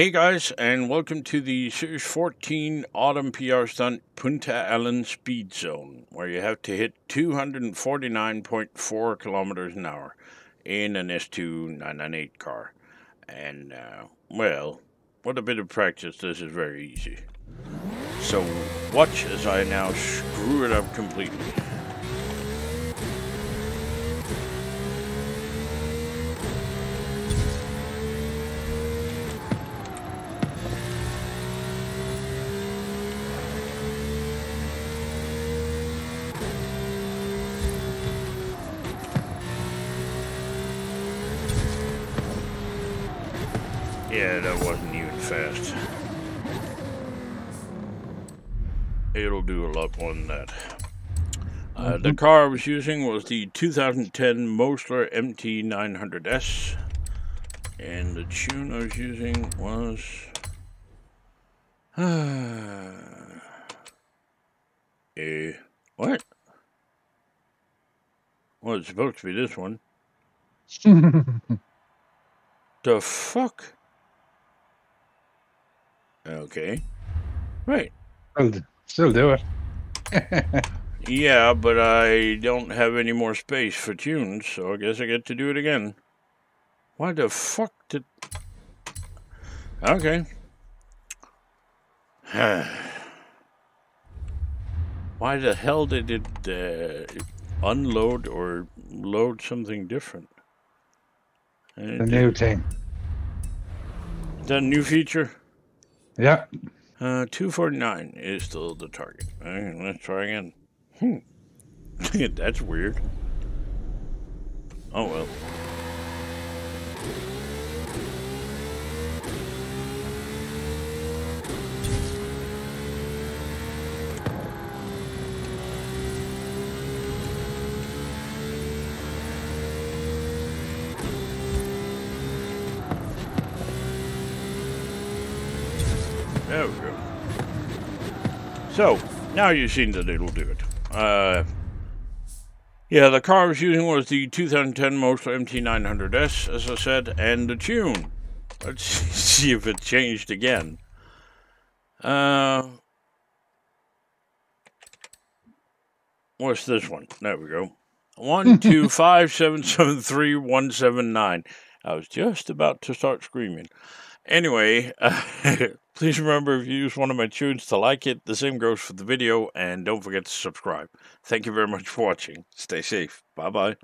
Hey guys, and welcome to the Series 14 Autumn PR Stunt Punta Allen Speed Zone, where you have to hit 249.4 kilometers an hour in an S2 998 car. And, uh, well, with a bit of practice, this is very easy. So, watch as I now screw it up completely. Yeah, that wasn't even fast. It'll do a lot more than that. Uh, the car I was using was the 2010 Mosler MT900S, and the tune I was using was. eh, what? Well, it's supposed to be this one. the fuck? Okay. Right. Still, still do it. Yeah, but I don't have any more space for tunes, so I guess I get to do it again. Why the fuck did... Okay. Why the hell did it uh, unload or load something different? The new thing. Is that a new feature? Yeah. Uh, 249 is still the target. Let's try again. Hmm. That's weird. Oh well. There we go. So, now you've seen that it'll do it. Uh, yeah, the car I was using was the 2010 Mosler MT900S, as I said, and the tune. Let's see if it changed again. Uh, what's this one? There we go. One two five seven seven three one seven nine. I was just about to start screaming. Anyway, uh, please remember if you use one of my tunes to like it. The same goes for the video, and don't forget to subscribe. Thank you very much for watching. Stay safe. Bye bye.